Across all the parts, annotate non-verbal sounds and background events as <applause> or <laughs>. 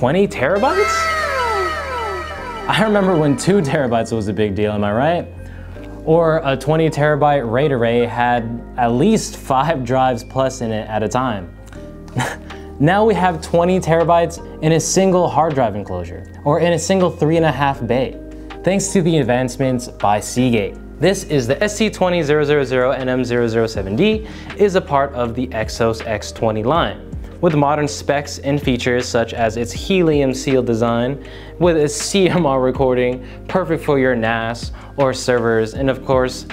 20 terabytes? I remember when two terabytes was a big deal, am I right? Or a 20 terabyte RAID array had at least five drives plus in it at a time. <laughs> now we have 20 terabytes in a single hard drive enclosure, or in a single three and a half bay, thanks to the advancements by Seagate. This is the ST20000NM007D, is a part of the Exos X20 line with modern specs and features such as its helium seal design with its <laughs> CMR recording, perfect for your NAS or servers, and of course,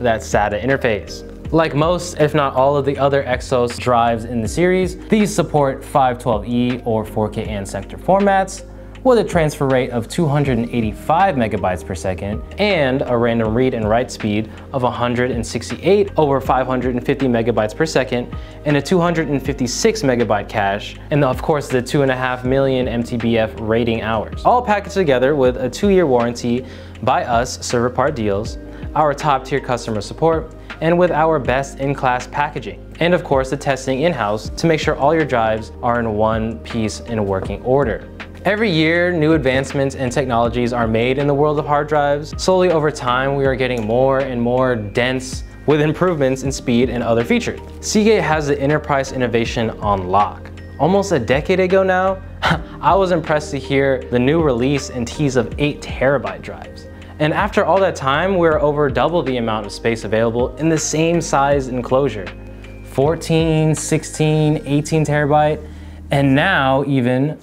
that SATA interface. Like most, if not all of the other Exos drives in the series, these support 512E or 4K and sector formats, with a transfer rate of 285 megabytes per second and a random read and write speed of 168 over 550 megabytes per second and a 256 megabyte cache and of course the 2.5 million MTBF rating hours. All packaged together with a two-year warranty by us server part deals, our top tier customer support, and with our best in-class packaging. And of course the testing in-house to make sure all your drives are in one piece in a working order. Every year, new advancements and technologies are made in the world of hard drives. Slowly over time, we are getting more and more dense with improvements in speed and other features. Seagate has the enterprise innovation on lock. Almost a decade ago now, <laughs> I was impressed to hear the new release and tease of 8 terabyte drives. And after all that time, we're over double the amount of space available in the same size enclosure. 14, 16, 18 terabyte, and now even